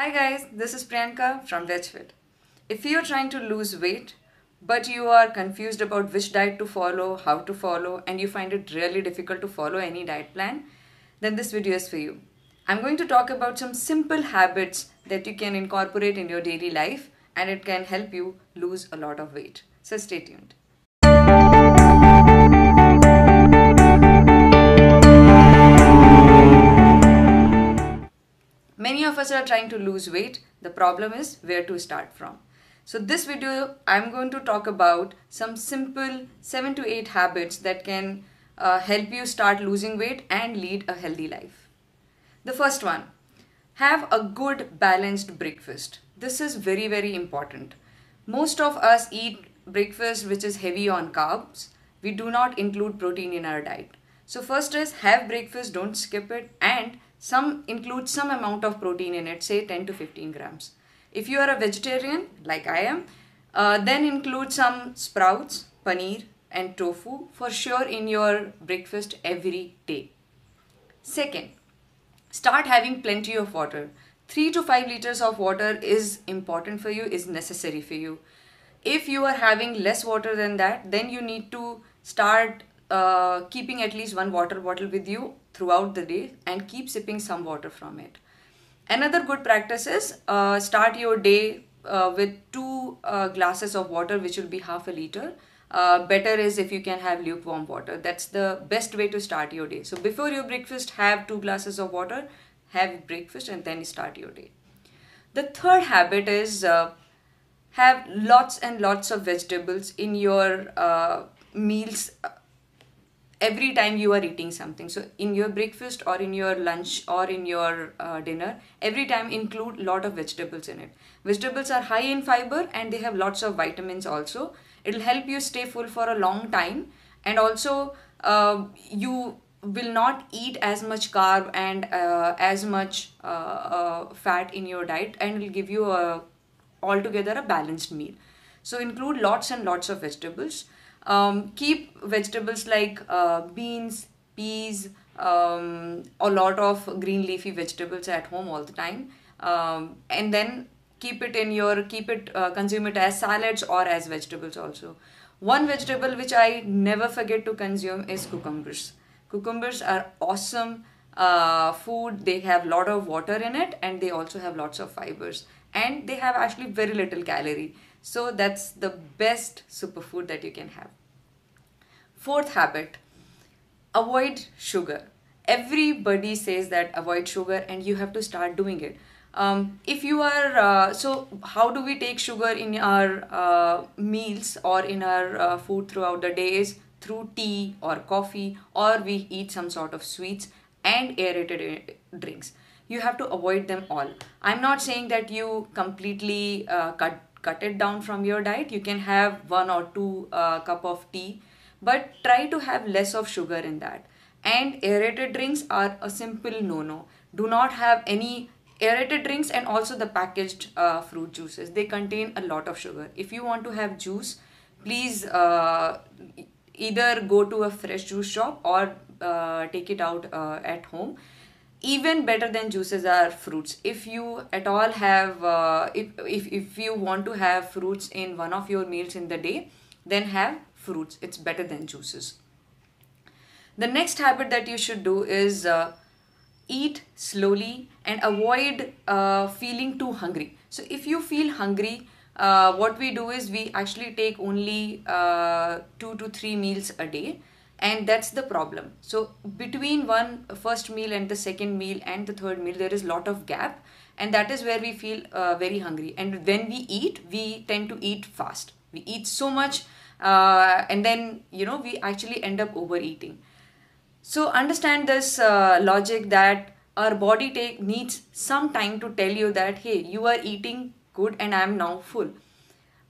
Hi guys, this is Priyanka from VegFit. If you're trying to lose weight, but you are confused about which diet to follow, how to follow, and you find it really difficult to follow any diet plan, then this video is for you. I'm going to talk about some simple habits that you can incorporate in your daily life and it can help you lose a lot of weight. So stay tuned. Many of us are trying to lose weight. The problem is where to start from. So this video, I'm going to talk about some simple 7 to 8 habits that can uh, help you start losing weight and lead a healthy life. The first one, have a good balanced breakfast. This is very, very important. Most of us eat breakfast which is heavy on carbs. We do not include protein in our diet. So first is have breakfast, don't skip it and some include some amount of protein in it, say 10 to 15 grams. If you are a vegetarian, like I am, uh, then include some sprouts, paneer, and tofu for sure in your breakfast every day. Second, start having plenty of water. 3 to 5 liters of water is important for you, is necessary for you. If you are having less water than that, then you need to start uh, keeping at least one water bottle with you throughout the day and keep sipping some water from it. Another good practice is uh, start your day uh, with two uh, glasses of water, which will be half a liter. Uh, better is if you can have lukewarm water. That's the best way to start your day. So before your breakfast, have two glasses of water, have breakfast, and then start your day. The third habit is uh, have lots and lots of vegetables in your uh, meals every time you are eating something so in your breakfast or in your lunch or in your uh, dinner every time include lot of vegetables in it. Vegetables are high in fiber and they have lots of vitamins also. It'll help you stay full for a long time. And also uh, you will not eat as much carb and uh, as much uh, uh, fat in your diet and will give you a altogether a balanced meal. So include lots and lots of vegetables um, keep vegetables like uh, beans, peas, um, a lot of green leafy vegetables at home all the time, um, and then keep it in your keep it uh, consume it as salads or as vegetables also. One vegetable which I never forget to consume is cucumbers. Cucumbers are awesome uh, food. They have lot of water in it and they also have lots of fibers and they have actually very little calorie. So that's the best superfood that you can have. Fourth habit, avoid sugar. Everybody says that avoid sugar and you have to start doing it. Um, if you are, uh, so how do we take sugar in our uh, meals or in our uh, food throughout the days? Through tea or coffee or we eat some sort of sweets and aerated uh, drinks. You have to avoid them all. I'm not saying that you completely uh, cut cut it down from your diet you can have one or two uh, cup of tea but try to have less of sugar in that. And aerated drinks are a simple no no do not have any aerated drinks and also the packaged uh, fruit juices. They contain a lot of sugar. If you want to have juice please uh, either go to a fresh juice shop or uh, take it out uh, at home even better than juices are fruits. If you at all have uh, if, if if you want to have fruits in one of your meals in the day then have fruits. It's better than juices. The next habit that you should do is uh, eat slowly and avoid uh, feeling too hungry. So if you feel hungry uh, what we do is we actually take only uh, two to three meals a day and that's the problem. So between one first meal and the second meal and the third meal there is lot of gap. And that is where we feel uh, very hungry. And when we eat we tend to eat fast. We eat so much uh, and then you know we actually end up overeating. So understand this uh, logic that our body take needs some time to tell you that hey you are eating good and i am now full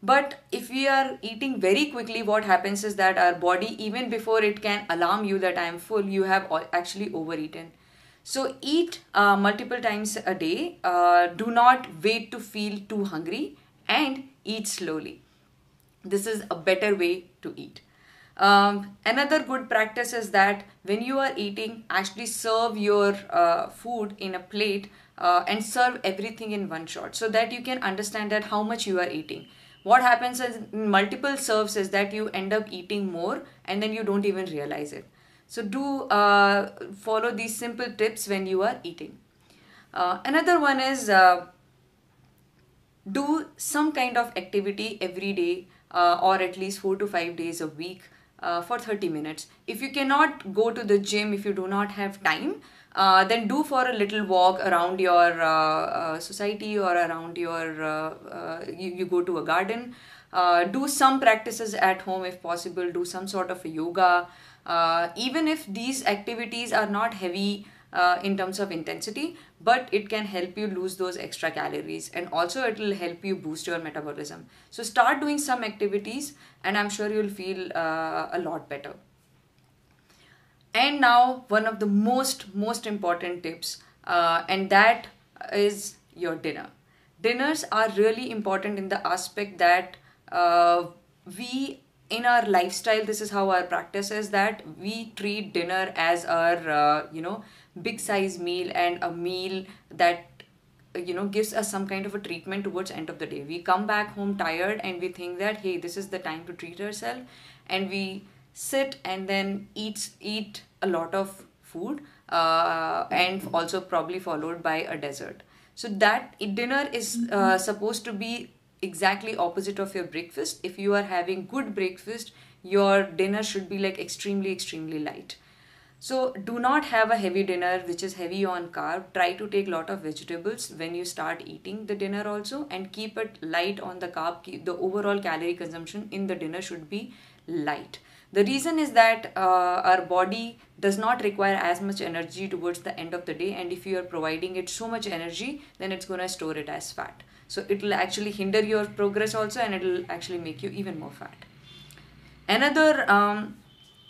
but if we are eating very quickly, what happens is that our body, even before it can alarm you that I am full, you have actually overeaten. So eat uh, multiple times a day. Uh, do not wait to feel too hungry and eat slowly. This is a better way to eat. Um, another good practice is that when you are eating, actually serve your uh, food in a plate uh, and serve everything in one shot so that you can understand that how much you are eating what happens is multiple serves is that you end up eating more and then you don't even realize it. So do uh, follow these simple tips when you are eating. Uh, another one is uh, do some kind of activity every day uh, or at least four to five days a week uh, for 30 minutes. If you cannot go to the gym if you do not have time uh, then do for a little walk around your uh, uh, society or around your uh, you, you go to a garden. Do some practices at home if possible. Do some sort of a yoga. Even if these activities are not heavy uh, in terms of intensity but it can help you lose those extra calories and also it will help you boost your metabolism. So start doing some activities and i'm sure you'll feel uh, a lot better. And now one of the most most important tips uh, and that is your dinner. Dinners are really important in the aspect that uh, we in our lifestyle this is how our practice is that we treat dinner as our uh, you know big size meal and a meal that you know gives us some kind of a treatment towards end of the day. We come back home tired and we think that hey this is the time to treat ourselves. And we sit and then eat eat a lot of food uh, and also probably followed by a dessert. So that dinner is uh, supposed to be exactly opposite of your breakfast if you are having good breakfast your dinner should be like extremely extremely light so do not have a heavy dinner which is heavy on carb. Try to take lot of vegetables when you start eating the dinner also and keep it light on the carb. The overall calorie consumption in the dinner should be light. The reason is that uh, our body does not require as much energy towards the end of the day and if you are providing it so much energy then it's going to store it as fat. So it will actually hinder your progress also and it will actually make you even more fat. Another um,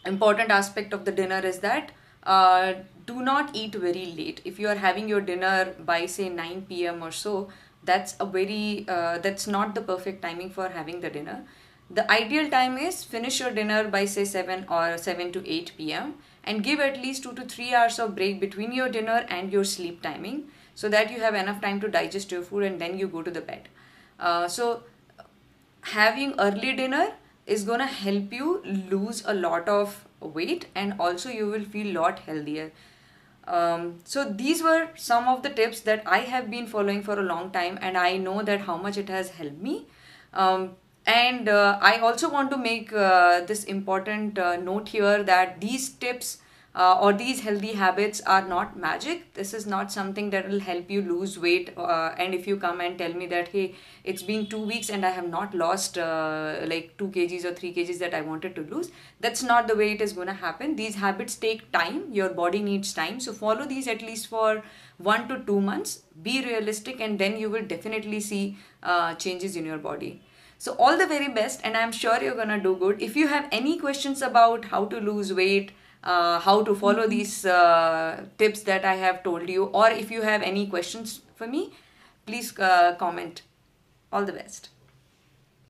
important aspect of the dinner is that uh, do not eat very late. If you are having your dinner by say 9 p.m or so that's a very uh, that's not the perfect timing for having the dinner. The ideal time is finish your dinner by say 7 or 7 to 8 p.m and give at least 2 to 3 hours of break between your dinner and your sleep timing so that you have enough time to digest your food and then you go to the bed uh, so having early dinner is gonna help you lose a lot of weight and also you will feel lot healthier. Um, so these were some of the tips that I have been following for a long time and I know that how much it has helped me. Um, and uh, I also want to make uh, this important uh, note here that these tips uh, or these healthy habits are not magic. This is not something that will help you lose weight. Uh, and if you come and tell me that hey it's been two weeks and i have not lost uh, like 2 kgs or 3 kgs that i wanted to lose that's not the way it is going to happen. These habits take time. Your body needs time. So follow these at least for one to two months. Be realistic and then you will definitely see uh, changes in your body. So all the very best and i'm sure you're gonna do good. If you have any questions about how to lose weight uh, how to follow mm-hmm. these uh, tips that I have told you. Or if you have any questions for me please uh, comment. All the best